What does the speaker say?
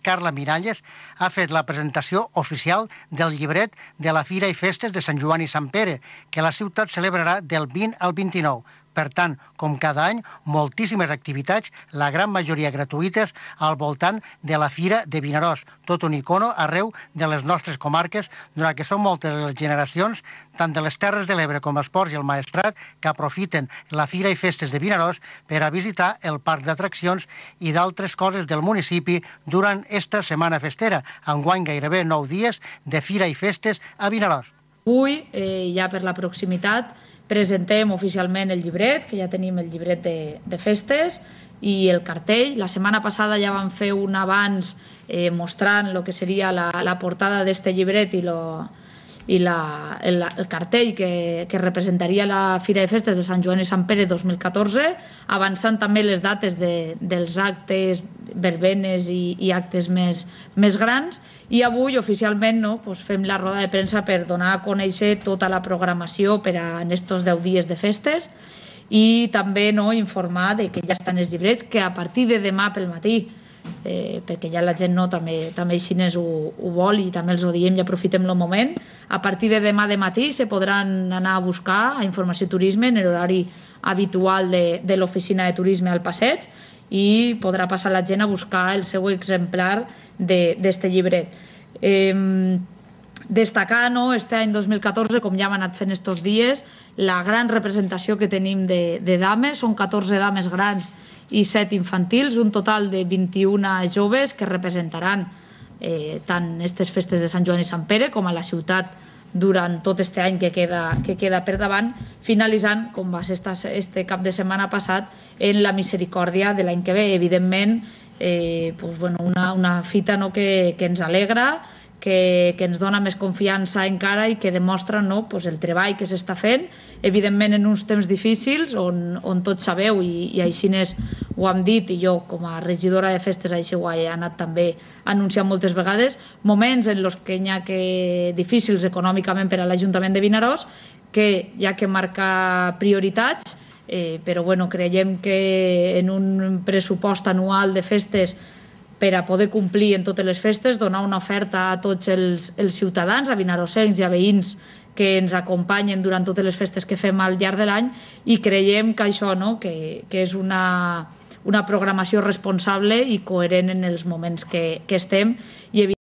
Carla Miralles ha fet la presentació oficial del llibret de la Fira i Festes de Sant Joan i Sant Pere, que la ciutat celebrarà del 20 al 29. Per tant, com cada any, moltíssimes activitats, la gran majoria gratuïtes, al voltant de la Fira de Vinaròs, tot un icono arreu de les nostres comarques, donat que són moltes les generacions, tant de les Terres de l'Ebre com els Ports i el Maestrat, que aprofiten la Fira i Festes de Vinaròs per a visitar el parc d'atraccions i d'altres coses del municipi durant esta setmana festera, enguany gairebé nou dies de Fira i Festes a Vinaròs. Avui, eh, ja per la proximitat, presentem oficialment el llibret, que ja tenim el llibret de, de festes, i el cartell. La setmana passada ja vam fer un abans eh, mostrant el que seria la, la portada d'este llibret i, lo, i la, el, el cartell que, que representaria la Fira de Festes de Sant Joan i Sant Pere 2014, avançant també les dates de, dels actes, verbenes i, i actes més, més grans, i avui oficialment no, pues fem la roda de premsa per donar a conèixer tota la programació per a estos 10 dies de festes i també no, informar de que ja estan els llibrets, que a partir de demà pel matí eh, perquè ja la gent no, també, també xinès ho, ho vol i també els ho diem i aprofitem el moment. A partir de demà de matí se podran anar a buscar a Informació Turisme en l'horari habitual de, de l'oficina de turisme al passeig i podrà passar la gent a buscar el seu exemplar d'este llibret. Eh, destacar no, este any 2014, com ja hem anat fent estos dies, la gran representació que tenim de, de dames, són 14 dames grans i 7 infantils, un total de 21 joves que representaran eh, tant aquestes festes de Sant Joan i Sant Pere com a la ciutat durant tot este any que queda, que queda per davant, finalitzant, com va ser este cap de setmana passat, en la misericòrdia de l'any que ve. Evidentment, eh, pues, bueno, una, una fita no, que, que ens alegra, que, que ens dona més confiança encara i que demostra no, pues, el treball que s'està fent, evidentment en uns temps difícils on, on tots sabeu i, i així ho hem dit i jo com a regidora de festes així ho he anat també anunciant moltes vegades, moments en els que hi ha que difícils econòmicament per a l'Ajuntament de Vinaròs que hi ha que marcar prioritats eh, però bueno, creiem que en un pressupost anual de festes per a poder complir en totes les festes, donar una oferta a tots els, els ciutadans, a vinarosencs i a veïns que ens acompanyen durant totes les festes que fem al llarg de l'any i creiem que això no, que, que és una, una programació responsable i coherent en els moments que, que estem i